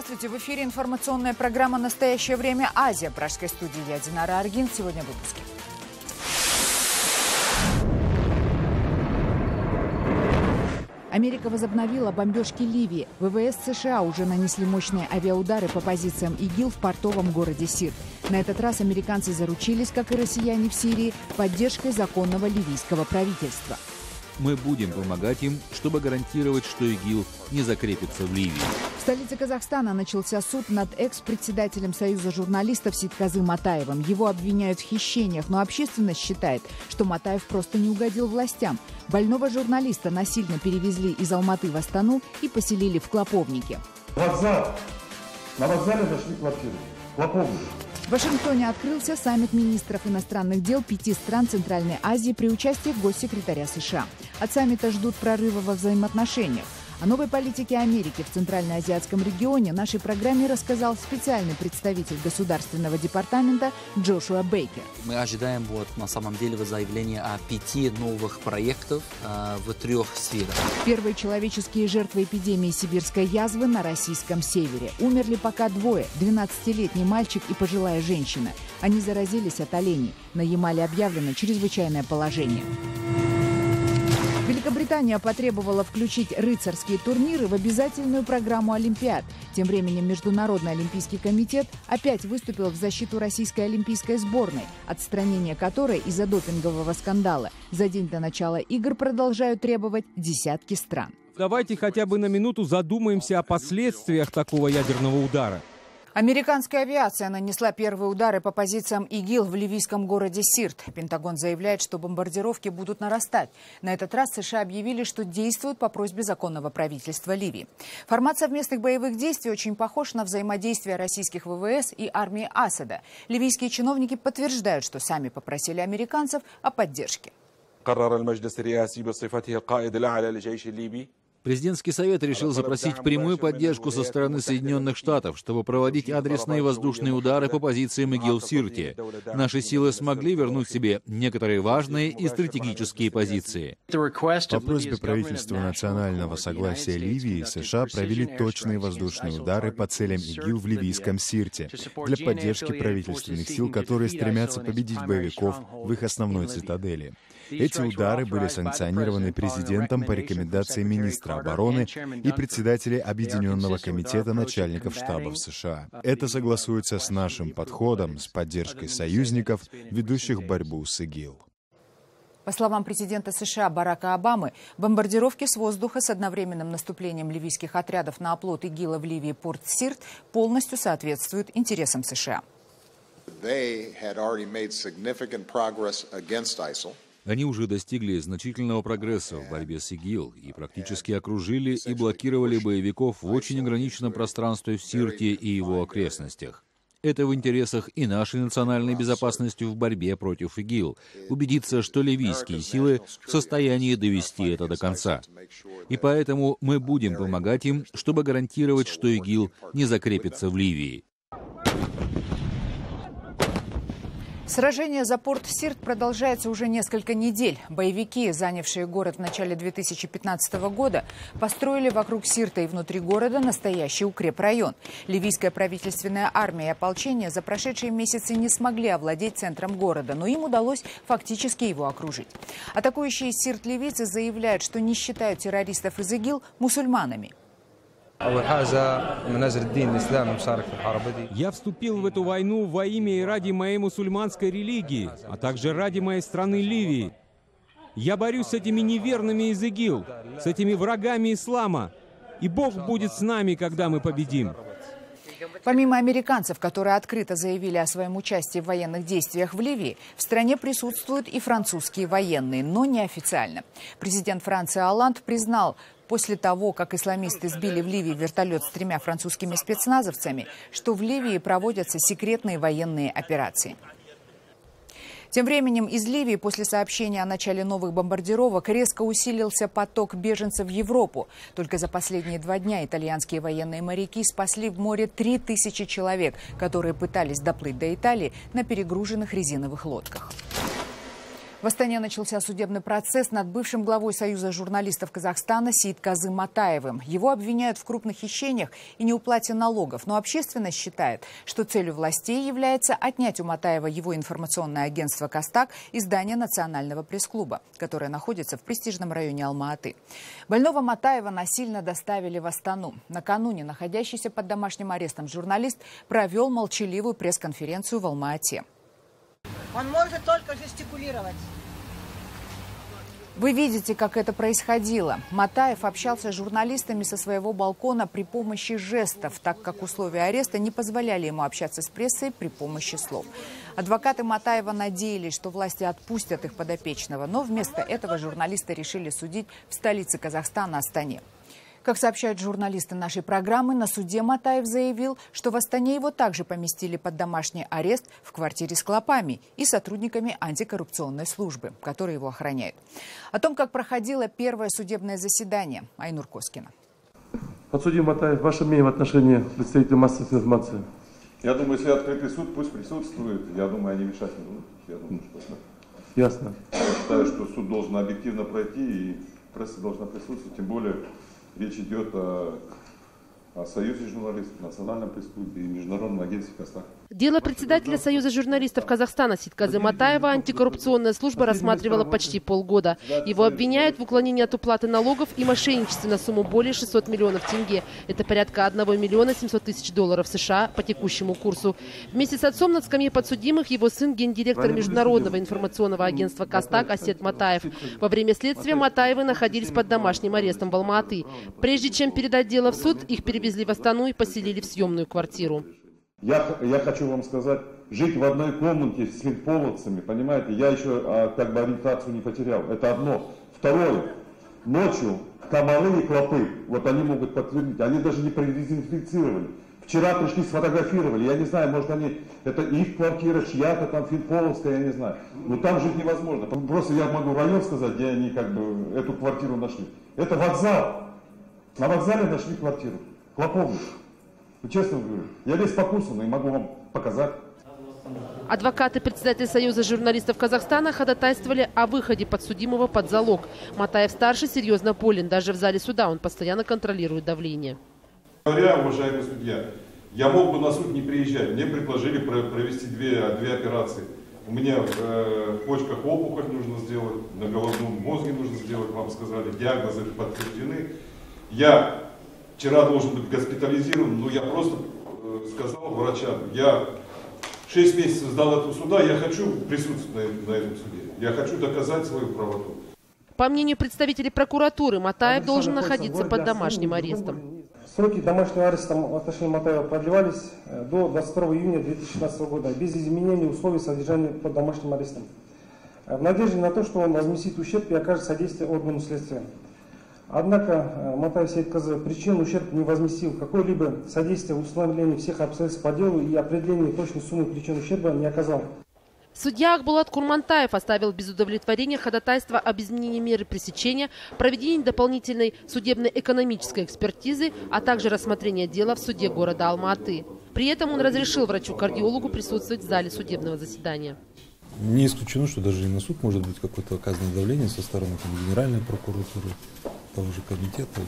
Здравствуйте! В эфире информационная программа «Настоящее время Азия». Пражской студии я Динара Аргин. Сегодня в выпуске. Америка возобновила бомбежки Ливии. ВВС США уже нанесли мощные авиаудары по позициям ИГИЛ в портовом городе Сирт. На этот раз американцы заручились, как и россияне в Сирии, поддержкой законного ливийского правительства. Мы будем помогать им, чтобы гарантировать, что ИГИЛ не закрепится в Ливии. Столице Казахстана начался суд над экс-председателем Союза журналистов Ситказы Матаевым. Его обвиняют в хищениях, но общественность считает, что Матаев просто не угодил властям. Больного журналиста насильно перевезли из Алматы в Астану и поселили в Клоповнике. Вокзал. На вокзале нашли квартиру. Клоповник. В Вашингтоне открылся саммит министров иностранных дел пяти стран Центральной Азии при участии госсекретаря США. От саммита ждут прорыва во взаимоотношениях. О новой политике Америки в Центральноазиатском регионе нашей программе рассказал специальный представитель Государственного департамента Джошуа Бейкер. Мы ожидаем вот на самом деле заявление о пяти новых проектов э, в трех сферах. Первые человеческие жертвы эпидемии сибирской язвы на российском севере. Умерли пока двое – 12-летний мальчик и пожилая женщина. Они заразились от оленей. На Ямале объявлено чрезвычайное положение. Великобритания потребовала включить рыцарские турниры в обязательную программу Олимпиад. Тем временем Международный олимпийский комитет опять выступил в защиту российской олимпийской сборной, отстранение которой из-за допингового скандала. За день до начала игр продолжают требовать десятки стран. Давайте хотя бы на минуту задумаемся о последствиях такого ядерного удара. Американская авиация нанесла первые удары по позициям ИГИЛ в ливийском городе Сирт. Пентагон заявляет, что бомбардировки будут нарастать. На этот раз США объявили, что действуют по просьбе законного правительства Ливии. Формат совместных боевых действий очень похож на взаимодействие российских ВВС и армии Асада. Ливийские чиновники подтверждают, что сами попросили американцев о поддержке. قرر المجلس الرئاسي بصفته القائد الأعلى للجيش الليبي Президентский совет решил запросить прямую поддержку со стороны Соединенных Штатов, чтобы проводить адресные воздушные удары по позициям ИГИЛ в Сирте. Наши силы смогли вернуть себе некоторые важные и стратегические позиции. По просьбе правительства национального согласия Ливии, США провели точные воздушные удары по целям ИГИЛ в ливийском Сирте для поддержки правительственных сил, которые стремятся победить боевиков в их основной цитадели. Эти удары были санкционированы президентом по рекомендации министра обороны и председателя Объединенного комитета начальников штабов США. Это согласуется с нашим подходом, с поддержкой союзников, ведущих борьбу с ИГИЛ. По словам президента США Барака Обамы, бомбардировки с воздуха с одновременным наступлением ливийских отрядов на оплот ИГИЛа в Ливии порт Сирт полностью соответствуют интересам США. They had already made significant progress against ISIL. Они уже достигли значительного прогресса в борьбе с ИГИЛ и практически окружили и блокировали боевиков в очень ограниченном пространстве в Сирте и его окрестностях. Это в интересах и нашей национальной безопасности в борьбе против ИГИЛ, убедиться, что ливийские силы в состоянии довести это до конца. И поэтому мы будем помогать им, чтобы гарантировать, что ИГИЛ не закрепится в Ливии. Сражение за порт Сирт продолжается уже несколько недель. Боевики, занявшие город в начале 2015 года, построили вокруг Сирта и внутри города настоящий укрепрайон. Ливийская правительственная армия и ополчение за прошедшие месяцы не смогли овладеть центром города, но им удалось фактически его окружить. Атакующие Сирт ливийцы заявляют, что не считают террористов из ИГИЛ мусульманами. Я вступил в эту войну во имя и ради моей мусульманской религии, а также ради моей страны Ливии. Я борюсь с этими неверными из ИГИЛ, с этими врагами ислама. И Бог будет с нами, когда мы победим. Помимо американцев, которые открыто заявили о своем участии в военных действиях в Ливии, в стране присутствуют и французские военные, но неофициально. Президент Франции Оланд признал, после того, как исламисты сбили в Ливии вертолет с тремя французскими спецназовцами, что в Ливии проводятся секретные военные операции. Тем временем из Ливии после сообщения о начале новых бомбардировок резко усилился поток беженцев в Европу. Только за последние два дня итальянские военные моряки спасли в море 3000 человек, которые пытались доплыть до Италии на перегруженных резиновых лодках. В Астане начался судебный процесс над бывшим главой Союза журналистов Казахстана Сиит-Казы Матаевым. Его обвиняют в крупных хищениях и неуплате налогов. Но общественность считает, что целью властей является отнять у Матаева его информационное агентство «Костак» и здание Национального пресс-клуба, которое находится в престижном районе Алма-Аты. Больного Матаева насильно доставили в Астану. Накануне находящийся под домашним арестом журналист провел молчаливую пресс-конференцию в Алма-Ате. Он может только жестикулировать. Вы видите, как это происходило. Матаев общался с журналистами со своего балкона при помощи жестов, так как условия ареста не позволяли ему общаться с прессой при помощи слов. Адвокаты Матаева надеялись, что власти отпустят их подопечного, но вместо этого журналисты решили судить в столице Казахстана Астане. Как сообщают журналисты нашей программы, на суде Матаев заявил, что в Астане его также поместили под домашний арест в квартире с клопами и сотрудниками антикоррупционной службы, которые его охраняют. О том, как проходило первое судебное заседание, Айнур Коскина. Подсудимый Матаев, ваше мнение в отношении представителей массовой информации? Я думаю, если открытый суд, пусть присутствует. Я думаю, они мешать не будут. Я думаю, что Ясно. Я считаю, что суд должен объективно пройти, и пресса должна присутствовать, тем более Речь идет о, о Союзе журналистов, Национальном пресс-клубе и Международном агентстве «Костак». Дело председателя Союза журналистов Казахстана Ситказы Матаева антикоррупционная служба рассматривала почти полгода. Его обвиняют в уклонении от уплаты налогов и мошенничестве на сумму более 600 миллионов тенге. Это порядка 1 миллиона 700 тысяч долларов США по текущему курсу. Вместе с отцом на скамье подсудимых его сын, гендиректор Международного информационного агентства «Костак» Асет Матаев. Во время следствия Матаевы находились под домашним арестом в Алма-Аты. Прежде чем передать дело в суд, их перевезли в Астану и поселили в съемную квартиру. Я, я хочу вам сказать, жить в одной комнате с финполовцами, понимаете, я еще а, как бы ориентацию не потерял. Это одно. Второе. Ночью комары и клопы, вот они могут подтвердить, они даже не продезинфицировали. Вчера пришли, сфотографировали, я не знаю, может они, это их квартира, чья-то там, Финполовская, я не знаю. Но там жить невозможно. Просто я могу район сказать, где они как бы эту квартиру нашли. Это вокзал. На вокзале нашли квартиру. Клоповник. Ну, честно говорю, я весь покусан и могу вам показать. Адвокаты председателя Союза журналистов Казахстана ходатайствовали о выходе подсудимого под залог. Матаев-старший серьезно болен. Даже в зале суда он постоянно контролирует давление. Говоря, уважаемый судья, я мог бы на суд не приезжать. Мне предложили провести две, две операции. У меня в э, почках опухоль нужно сделать, на головном мозге нужно сделать, вам сказали, диагнозы подтверждены. Я вчера должен быть госпитализирован, но я просто э, сказал врачам, я 6 месяцев сдал этого суда, я хочу присутствовать на, на этом суде, я хочу доказать свою правоту. По мнению представителей прокуратуры, Матаев должен находиться под домашним арестом. Сроки домашнего ареста в отношении Матаева продлевались э, до 22 июня 2016 года без изменения условий содержания под домашним арестом. Э, в надежде на то, что он возместит ущерб и окажет содействие органу следствия. Однако э, Матаев Сейтказы причин ущерб не возместил. Какое-либо содействие в установлении всех обстоятельств по делу и определении точной суммы причин ущерба не оказал. Судья Акбулат Курмантаев оставил без удовлетворения ходатайство об изменении меры пресечения, проведении дополнительной судебной экономической экспертизы, а также рассмотрения дела в суде города Алма-Аты. При этом он разрешил врачу-кардиологу присутствовать в зале судебного заседания. Не исключено, что даже и на суд может быть какое-то оказанное давление со стороны там, Генеральной прокуратуры, того же комитета.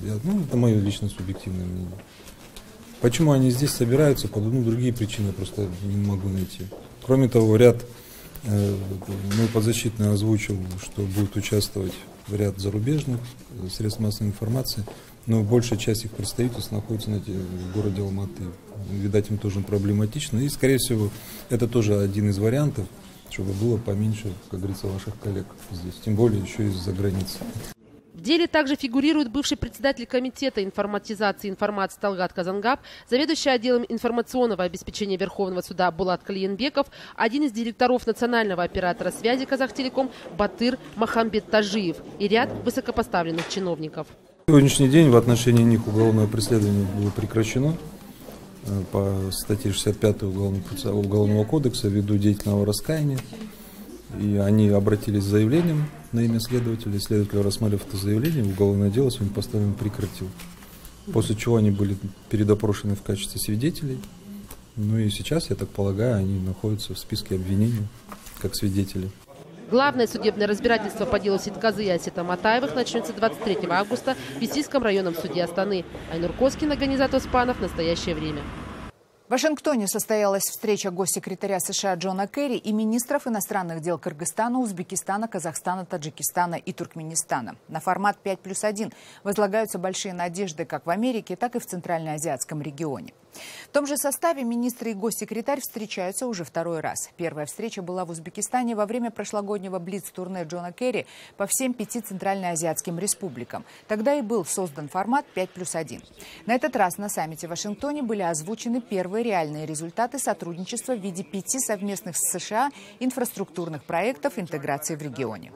Я, ну, это мое лично субъективное мнение. Почему они здесь собираются, по ну, другие причины просто не могу найти. Кроме того, ряд, э, мой подзащитный озвучил, что будет участвовать ряд зарубежных э, средств массовой информации, но большая часть их представительств находится на, в городе Алматы. Видать, им тоже проблематично. И, скорее всего, это тоже один из вариантов, чтобы было поменьше, как говорится, ваших коллег здесь, тем более еще из-за границы деле также фигурирует бывший председатель Комитета информатизации информации Талгат Казангаб, заведующий отделом информационного обеспечения Верховного суда Булат Калиенбеков, один из директоров национального оператора связи Казахтелеком Батыр Махамбет Тажиев и ряд высокопоставленных чиновников. В сегодняшний день в отношении них уголовное преследование было прекращено по статье 65 Уголовного, кодекса ввиду деятельного раскаяния. И они обратились с заявлением на имя следователя. Следователь, рассматривав это заявление, уголовное дело своим поставлением прекратил. После чего они были передопрошены в качестве свидетелей. Ну и сейчас, я так полагаю, они находятся в списке обвинений как свидетели. Главное судебное разбирательство по делу Ситказы и Асита Матаевых начнется 23 августа в Бесийском районном суде Астаны. Айнур Коскин, организатор СПАНов, в настоящее время. В Вашингтоне состоялась встреча госсекретаря США Джона Керри и министров иностранных дел Кыргызстана, Узбекистана, Казахстана, Таджикистана и Туркменистана. На формат 5 плюс 1 возлагаются большие надежды как в Америке, так и в Центральноазиатском регионе. В том же составе министры и госсекретарь встречаются уже второй раз. Первая встреча была в Узбекистане во время прошлогоднего блиц-турне Джона Керри по всем пяти центральноазиатским республикам. Тогда и был создан формат 5 плюс 1. На этот раз на саммите в Вашингтоне были озвучены первые реальные результаты сотрудничества в виде пяти совместных с США инфраструктурных проектов интеграции в регионе.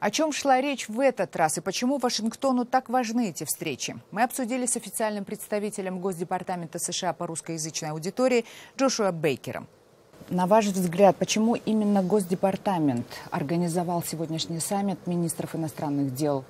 О чем шла речь в этот раз и почему Вашингтону так важны эти встречи? Мы обсудили с официальным представителем Госдепартамента США по русскоязычной аудитории Джошуа Бейкером. На ваш взгляд, почему именно Госдепартамент организовал сегодняшний саммит министров иностранных дел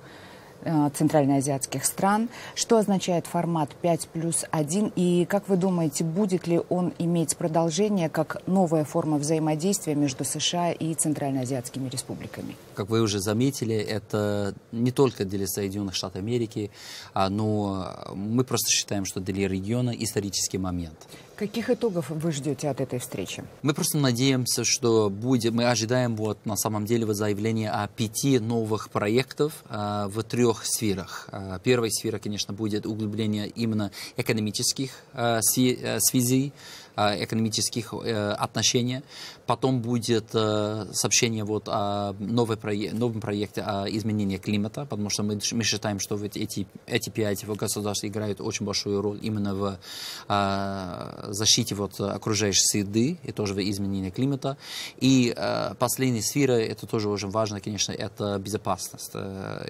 центральноазиатских стран. Что означает формат 5 плюс 1 и как вы думаете, будет ли он иметь продолжение как новая форма взаимодействия между США и центральноазиатскими республиками? Как вы уже заметили, это не только для Соединенных Штатов Америки, а, но мы просто считаем, что для региона исторический момент. Каких итогов вы ждете от этой встречи? Мы просто надеемся, что будет, мы ожидаем вот на самом деле вот заявление о пяти новых проектов э, в трех сферах. Э, первая сфера, конечно, будет углубление именно экономических э, связей, экономических э, отношений. Потом будет э, сообщение вот о новой проек новом проекте о изменении климата, потому что мы, мы считаем, что вот эти, эти пять государств играют очень большую роль именно в э, защите вот окружающей среды и тоже в изменении климата. И последняя сфера, это тоже очень важно, конечно, это безопасность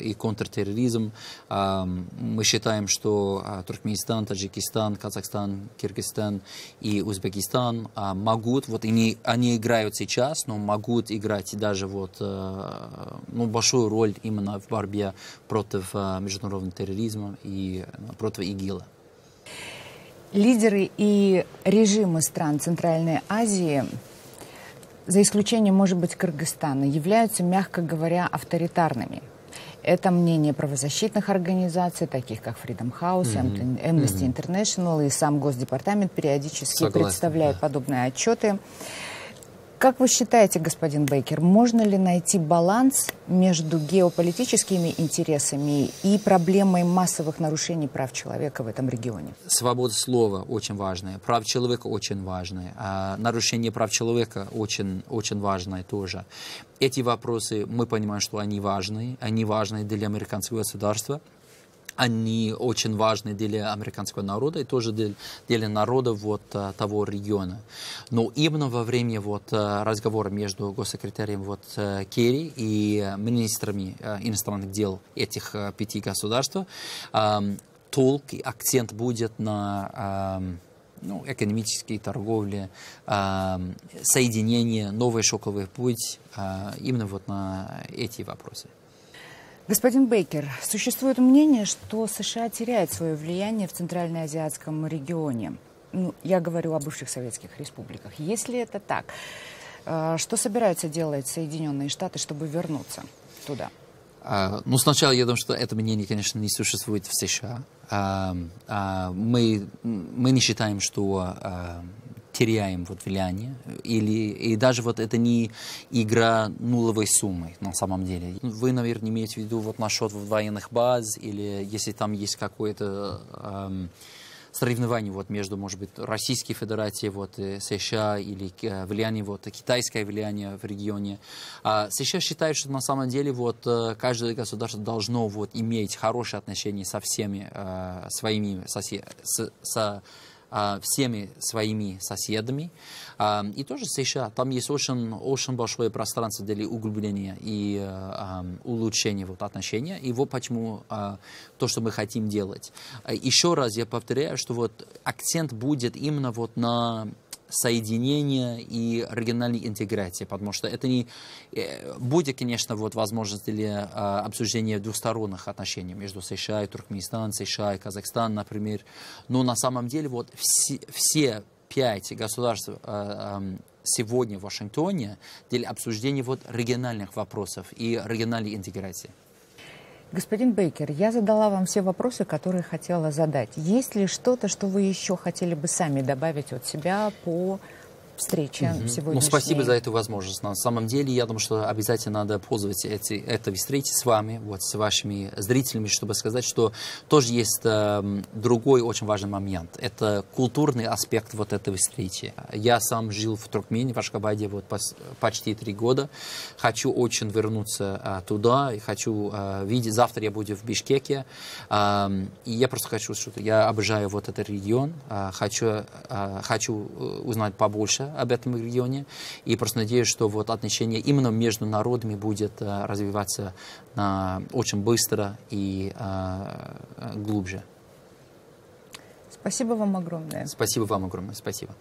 и контртерроризм. Мы считаем, что Туркменистан, Таджикистан, Казахстан, Киргизстан и Узбекистан могут, вот они, они играют сейчас, но могут играть даже вот, э, ну, большую роль именно в борьбе против э, международного терроризма и э, против ИГИЛа. Лидеры и режимы стран Центральной Азии, за исключением, может быть, Кыргызстана, являются, мягко говоря, авторитарными. Это мнение правозащитных организаций, таких как Freedom House, mm-hmm. Amnesty mm-hmm. International и сам Госдепартамент периодически Согласен, представляют да. подобные отчеты. Как вы считаете, господин Бейкер, можно ли найти баланс между геополитическими интересами и проблемой массовых нарушений прав человека в этом регионе? Свобода слова очень важная, прав человека очень важное, а нарушение прав человека очень, очень важное тоже. Эти вопросы, мы понимаем, что они важны, они важны для американского государства, они очень важны для американского народа и тоже для, народа вот а, того региона. Но именно во время вот а, разговора между госсекретарем вот а, Керри и министрами иностранных дел этих пяти государств толк и акцент будет на ну, экономические торговли, э, соединение, новый шоковый путь, э, именно вот на эти вопросы. Господин Бейкер, существует мнение, что США теряет свое влияние в Центральноазиатском регионе. Ну, я говорю о бывших советских республиках. Если это так, э, что собираются делать Соединенные Штаты, чтобы вернуться туда? Uh, ну, сначала я думаю, что это мнение, конечно, не существует в США. Uh, uh, мы, мы не считаем, что теряем вот влияние, или и даже вот это не игра нулевой суммы на самом деле. Вы, наверное, имеете в виду вот насчет военных баз, или если там есть какое-то эм, соревнование вот между, может быть, Российской Федерацией, вот, э, США или э, влияние, вот, китайское влияние в регионе. А США считают, что на самом деле вот э, каждое государство должно вот иметь хорошие отношения со всеми э, своими соседями, с, со всеми своими соседами. А, и тоже США. Там есть очень, очень большое пространство для углубления и а, улучшения вот отношений. И вот почему то, что мы хотим делать. Еще раз я повторяю, что вот акцент будет именно вот на соединения и региональной интеграции, потому что это не э, будет, конечно, вот возможность для а, обсуждения двусторонних отношений между США и Туркменистаном, США и Казахстаном, например, но на самом деле вот все, все пять государств а, сегодня в Вашингтоне для обсуждения вот региональных вопросов и региональной интеграции. Господин Бейкер, я задала вам все вопросы, которые хотела задать. Есть ли что-то, что вы еще хотели бы сами добавить от себя по встречи угу. сегодняшней. Ну, спасибо за эту возможность. На самом деле, я думаю, что обязательно надо пользоваться эти, этой встречей с вами, вот, с вашими зрителями, чтобы сказать, что тоже есть э, другой очень важный момент. Это культурный аспект вот этой встречи. Я сам жил в Туркмении, в Ашхабаде вот почти три года. Хочу очень вернуться э, туда и хочу э, видеть. Завтра я буду в Бишкеке. Э, и я просто хочу, что я обожаю вот этот регион. Э, хочу, э, хочу э, узнать побольше об этом регионе. И просто надеюсь, что вот отношения именно между народами будет э, развиваться э, очень быстро и э, глубже. Спасибо вам огромное. Спасибо вам огромное. Спасибо.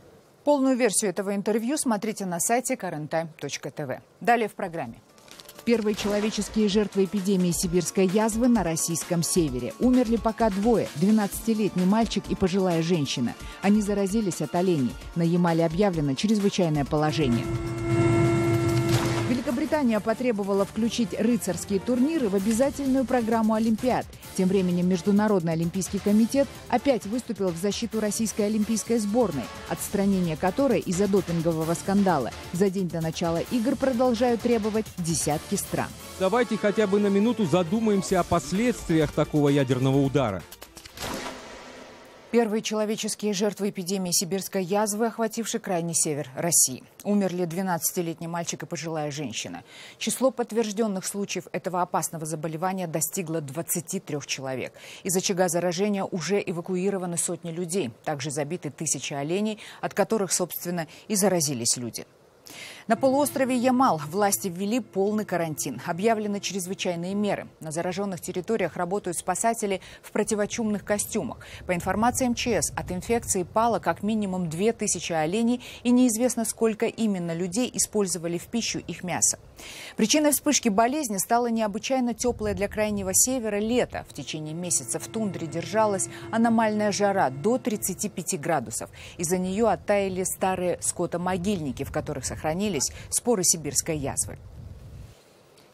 Полную версию этого интервью смотрите на сайте currenttime.tv. Далее в программе. Первые человеческие жертвы эпидемии сибирской язвы на российском севере. Умерли пока двое – 12-летний мальчик и пожилая женщина. Они заразились от оленей. На Ямале объявлено чрезвычайное положение. Великобритания потребовала включить рыцарские турниры в обязательную программу Олимпиад. Тем временем Международный олимпийский комитет опять выступил в защиту российской олимпийской сборной, отстранение которой из-за допингового скандала. За день до начала игр продолжают требовать десятки стран. Давайте хотя бы на минуту задумаемся о последствиях такого ядерного удара. Первые человеческие жертвы эпидемии сибирской язвы, охватившей крайний север России. Умерли 12-летний мальчик и пожилая женщина. Число подтвержденных случаев этого опасного заболевания достигло 23 человек. Из очага заражения уже эвакуированы сотни людей. Также забиты тысячи оленей, от которых, собственно, и заразились люди. На полуострове Ямал власти ввели полный карантин. Объявлены чрезвычайные меры. На зараженных территориях работают спасатели в противочумных костюмах. По информации МЧС, от инфекции пало как минимум 2000 оленей и неизвестно, сколько именно людей использовали в пищу их мясо. Причиной вспышки болезни стало необычайно теплое для крайнего севера лето. В течение месяца в тундре держалась аномальная жара до 35 градусов. Из-за нее оттаяли старые скотомогильники, в которых сохранились начались споры сибирской язвы.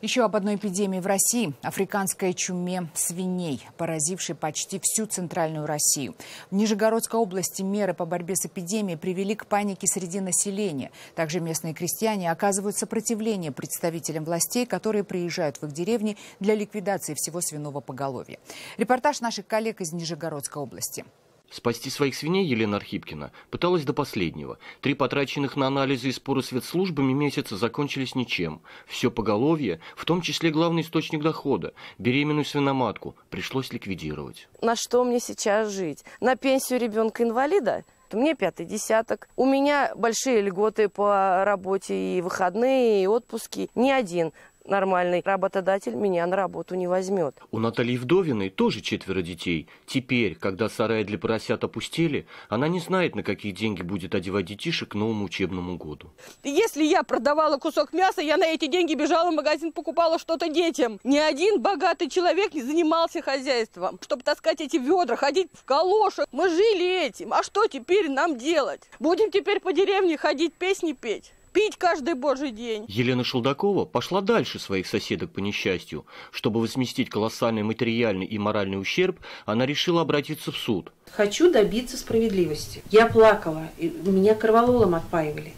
Еще об одной эпидемии в России – африканской чуме свиней, поразившей почти всю центральную Россию. В Нижегородской области меры по борьбе с эпидемией привели к панике среди населения. Также местные крестьяне оказывают сопротивление представителям властей, которые приезжают в их деревни для ликвидации всего свиного поголовья. Репортаж наших коллег из Нижегородской области. Спасти своих свиней Елена Архипкина пыталась до последнего. Три потраченных на анализы и споры спецслужбами месяца закончились ничем. Все поголовье, в том числе главный источник дохода, беременную свиноматку, пришлось ликвидировать. На что мне сейчас жить? На пенсию ребенка-инвалида? Мне пятый десяток. У меня большие льготы по работе и выходные, и отпуски. Ни один нормальный работодатель меня на работу не возьмет. У Натальи Вдовиной тоже четверо детей. Теперь, когда сараи для поросят опустили, она не знает, на какие деньги будет одевать детишек к новому учебному году. Если я продавала кусок мяса, я на эти деньги бежала в магазин, покупала что-то детям. Ни один богатый человек не занимался хозяйством. Чтобы таскать эти ведра, ходить в калошах. Мы жили этим. А что теперь нам делать? Будем теперь по деревне ходить, песни петь? Пить каждый божий день. Елена Шелдакова пошла дальше своих соседок по несчастью. Чтобы возместить колоссальный материальный и моральный ущерб, она решила обратиться в суд. Хочу добиться справедливости. Я плакала, меня кровололом отпаивали.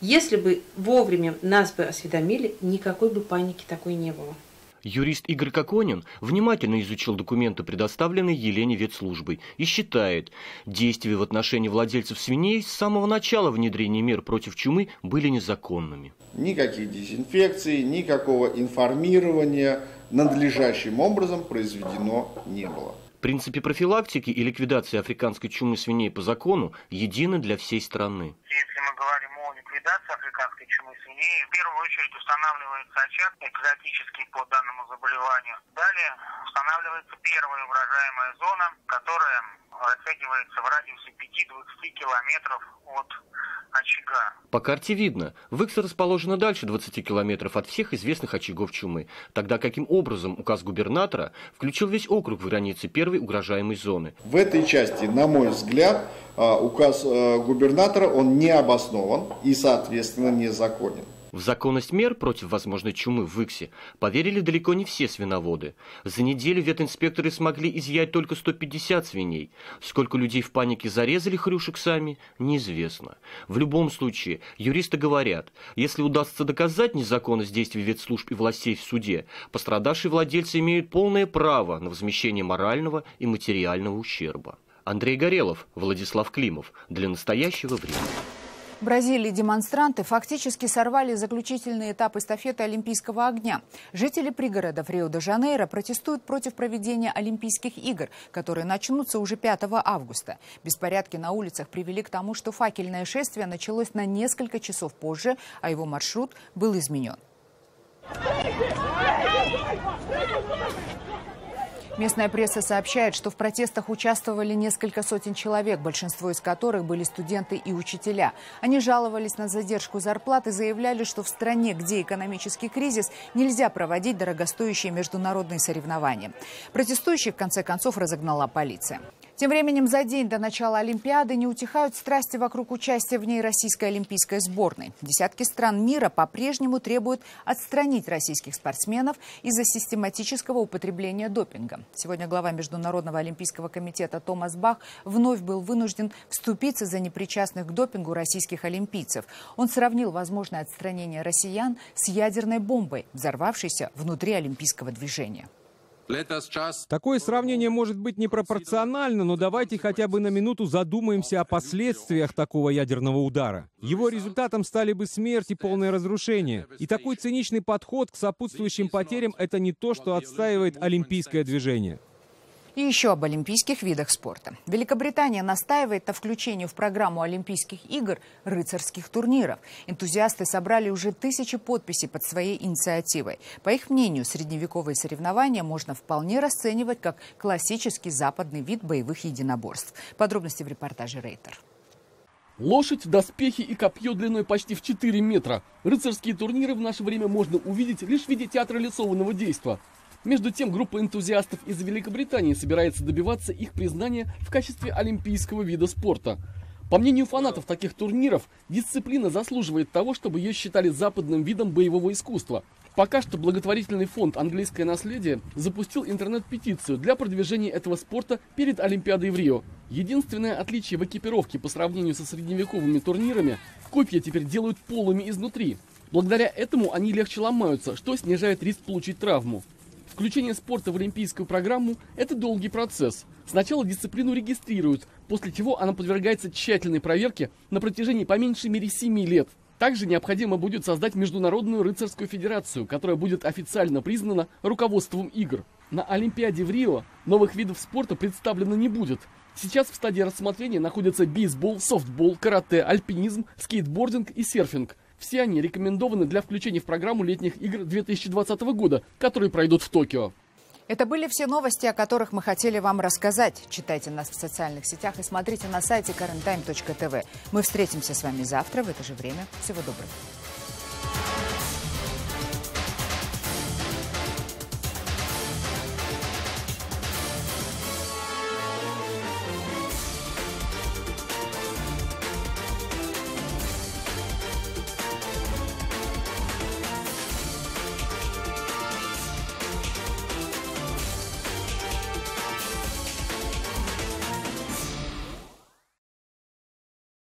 Если бы вовремя нас бы осведомили, никакой бы паники такой не было. Юрист Игорь Коконин внимательно изучил документы, предоставленные Елене ветслужбой, и считает, действия в отношении владельцев свиней с самого начала внедрения мер против чумы были незаконными. Никаких дезинфекций, никакого информирования надлежащим образом произведено не было. Принципы профилактики и ликвидации африканской чумы свиней по закону едины для всей страны. Если мы говорим ликвидации африканской чумы свиней, в первую очередь устанавливается очаг экзотический по данному заболеванию. Далее устанавливается первая угрожаемая зона, которая растягивается в радиусе 5-20 километров от очага. По карте видно, Выкса расположена дальше 20 километров от всех известных очагов чумы, тогда каким образом указ губернатора включил весь округ в границы первой угрожаемой зоны. В этой части, на мой взгляд, а, указ э, губернатора, он не обоснован и, соответственно, незаконен. В законность мер против возможной чумы в Иксе поверили далеко не все свиноводы. За неделю ветинспекторы смогли изъять только 150 свиней. Сколько людей в панике зарезали хрюшек сами, неизвестно. В любом случае, юристы говорят, если удастся доказать незаконность действий ветслужб и властей в суде, пострадавшие владельцы имеют полное право на возмещение морального и материального ущерба. Андрей Горелов, Владислав Климов. Для настоящего времени. В Бразилии демонстранты фактически сорвали заключительный этап эстафеты Олимпийского огня. Жители пригородов Рио-де-Жанейро протестуют против проведения Олимпийских игр, которые начнутся уже 5 августа. Беспорядки на улицах привели к тому, что факельное шествие началось на несколько часов позже, а его маршрут был изменен. Местная пресса сообщает, что в протестах участвовали несколько сотен человек, большинство из которых были студенты и учителя. Они жаловались на задержку зарплат и заявляли, что в стране, где экономический кризис, нельзя проводить дорогостоящие международные соревнования. Протестующих, в конце концов, разогнала полиция. Тем временем за день до начала Олимпиады не утихают страсти вокруг участия в ней российской олимпийской сборной. Десятки стран мира по-прежнему требуют отстранить российских спортсменов из-за систематического употребления допинга. Сегодня глава Международного олимпийского комитета Томас Бах вновь был вынужден вступиться за непричастных к допингу российских олимпийцев. Он сравнил возможное отстранение россиян с ядерной бомбой, взорвавшейся внутри олимпийского движения. Такое сравнение может быть непропорционально, но давайте хотя бы на минуту задумаемся о последствиях такого ядерного удара. Его результатом стали бы смерть и полное разрушение. И такой циничный подход к сопутствующим потерям — это не то, что отстаивает олимпийское движение. И еще об олимпийских видах спорта. Великобритания настаивает на включении в программу Олимпийских игр рыцарских турниров. Энтузиасты собрали уже тысячи подписей под своей инициативой. По их мнению, средневековые соревнования можно вполне расценивать как классический западный вид боевых единоборств. Подробности в репортаже Рейтер. Лошадь, доспехи и копье длиной почти в 4 метра. Рыцарские турниры в наше время можно увидеть лишь в виде театрализованного действия. Между тем, группа энтузиастов из Великобритании собирается добиваться их признания в качестве олимпийского вида спорта. По мнению фанатов таких турниров, дисциплина заслуживает того, чтобы ее считали западным видом боевого искусства. Пока что благотворительный фонд «Английское наследие» запустил интернет-петицию для продвижения этого спорта перед Олимпиадой в Рио. Единственное отличие в экипировке по сравнению со средневековыми турнирами – копья теперь делают полыми изнутри. Благодаря этому они легче ломаются, что снижает риск получить травму. Включение спорта в олимпийскую программу – это долгий процесс. Сначала дисциплину регистрируют, после чего она подвергается тщательной проверке на протяжении по меньшей мере 7 лет. Также необходимо будет создать Международную рыцарскую федерацию, которая будет официально признана руководством игр. На Олимпиаде в Рио новых видов спорта представлено не будет. Сейчас в стадии рассмотрения находятся бейсбол, софтбол, карате, альпинизм, скейтбординг и серфинг. Все они рекомендованы для включения в программу летних игр 2020 года, которые пройдут в Токио. Это были все новости, о которых мы хотели вам рассказать. Читайте нас в социальных сетях и смотрите на сайте currenttime.tv. Мы встретимся с вами завтра в это же время. Всего доброго.